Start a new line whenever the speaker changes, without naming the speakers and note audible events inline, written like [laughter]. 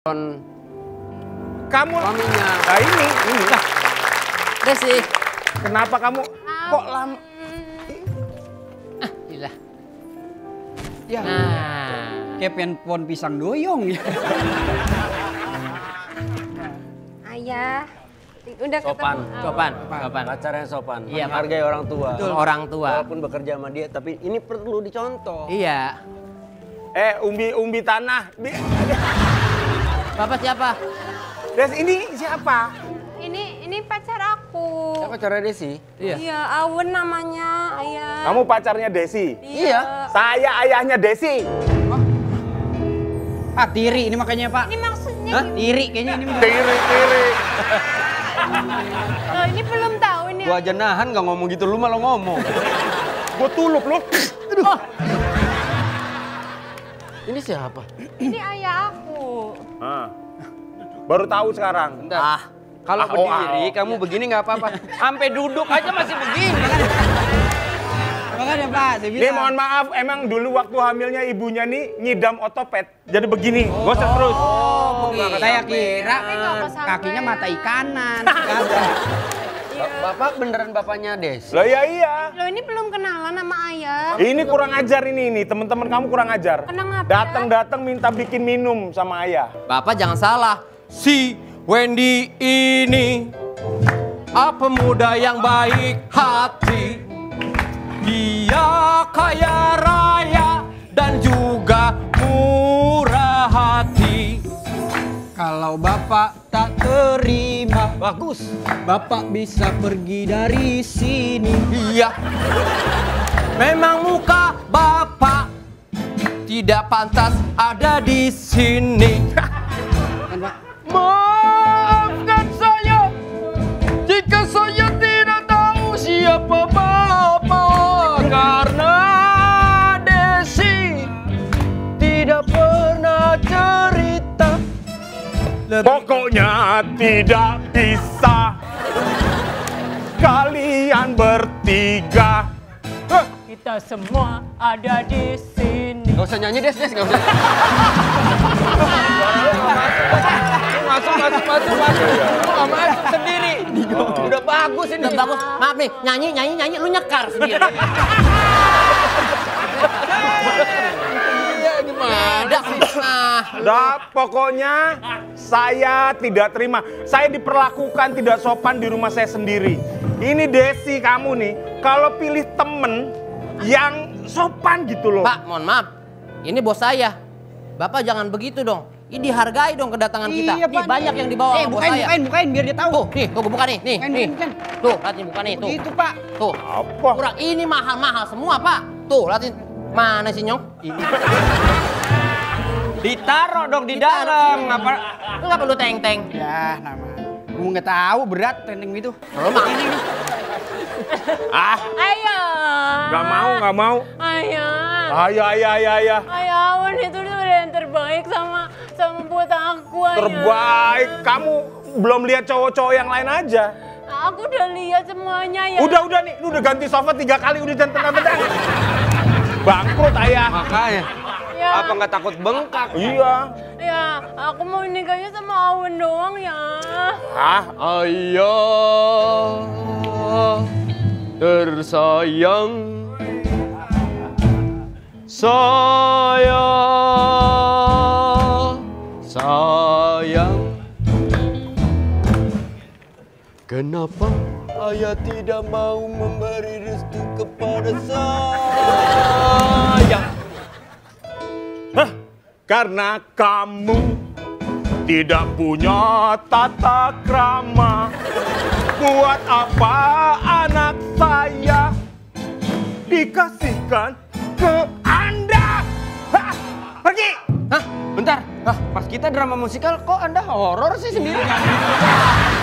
Kamu
suaminya.
Nah ini, ini.
Desi.
Kenapa kamu kok lama?
Ah, gila.
Ya,
Nah.
kayak pengen pohon pisang doyong ya. [laughs]
Ayah, udah
Sopan,
ketemu.
sopan, sopan.
Pacarnya sopan,
Iya,
menghargai orang tua.
Betul, orang tua.
Walaupun bekerja sama dia, tapi ini perlu dicontoh.
Iya.
Eh, umbi-umbi tanah. [laughs]
Bapak siapa?
Des, ini siapa?
Ini ini pacar aku.
Siapa pacarnya Desi?
Iya.
Iya, Awen namanya, Ayah.
Kamu pacarnya Desi.
Iya.
Saya ayahnya Desi.
Ah, tiri ini makanya, Pak.
Ini maksudnya
Hah? Tiri kayaknya ini.
Tiri, tiri. [laughs]
Oh, ini belum tahu ini.
Gua aja nahan gak ngomong gitu, lu malah ngomong.
Gue tulup lu. Aduh.
ini siapa?
Ini ayah aku.
Ah. Baru tahu sekarang.
Bentar.
Ah.
Kalau
Ah, oh,
berdiri,
ah, oh.
kamu begini nggak apa-apa. [laughs] Sampai duduk aja masih begini.
Makanya, Pak, saya bilang.
Nih mohon maaf, emang dulu waktu hamilnya ibunya nih nyidam otopet. Jadi begini, gosok terus.
Oh, begitu.
Saya kira kakinya mata ikanan. [laughs]
Bapak beneran bapaknya Des?
Lah ya iya.
Loh, ini belum kenalan sama ayah.
Ini kurang ajar ini ini, teman-teman kamu kurang ajar.
Kenapa?
Datang-datang minta bikin minum sama ayah.
Bapak jangan salah. Si Wendy ini apa muda yang baik hati. Dia kaya raya dan juga murah hati.
Kalau Bapak terima,
Bagus.
Bapak bisa pergi dari sini.
Iya. Memang muka Bapak tidak pantas ada di sini.
Kan, Pak?
Pokoknya tidak bisa kalian bertiga.
Kita semua ada di sini.
Gak usah nyanyi Des, Des, gak usah. masuk, masuk, masuk, masuk. Gak masuk sendiri. Udah bagus ini.
Udah bagus. Maaf nih, nyanyi nyanyi nyanyi lu nyekar sendiri. [laughs]
Gimana?
Ada nah.
Pokoknya saya tidak terima. Saya diperlakukan tidak sopan di rumah saya sendiri. Ini Desi kamu nih, kalau pilih temen yang sopan gitu loh.
Pak, mohon maaf. Ini bos saya. Bapak jangan begitu dong. Ini dihargai dong kedatangan kita.
Iya,
Nih, banyak yang dibawa
Eh,
sama bos
bukain,
saya.
bukain, bukain biar dia tahu.
Tuh, nih, tuh gue buka nih, nih,
Bukain,
nih.
bukain.
Tuh, lihatin buka nih, tuh.
Begitu, Pak.
Tuh,
Apa?
kurang ini mahal-mahal semua, Pak. Tuh, lihatin. Mana sih, Nyong? [laughs]
Ditaruh dong di dalam. Ngapa?
Lu nggak perlu teng-teng.
Ya, nama. Gue nggak tahu berat trending itu.
Lu mah ini.
Ah,
Ayah.
nggak mau, nggak mau.
Ayah.
Ayah, ayah, ayah, ayah.
Ayah, Awen itu udah yang terbaik sama sama buat aku, Ayah.
Terbaik. Kamu belum lihat cowok-cowok yang lain aja.
Aku udah lihat semuanya ya.
Udah, udah nih, lu udah ganti sofa tiga kali, udah jangan tendang-tendang. [laughs] Bangkrut ayah.
Makanya. Apa nggak takut bengkak?
Iya.
Ya, aku mau nikahnya sama Awen doang ya.
Ah,
Ayah tersayang saya sayang Kenapa ayah tidak mau memberi restu kepada saya?
Karena kamu tidak punya tata krama. Buat apa anak saya dikasihkan ke Anda? Hah? Pergi!
Hah? Bentar. Pas kita drama musikal kok Anda horor sih sendiri? [laughs]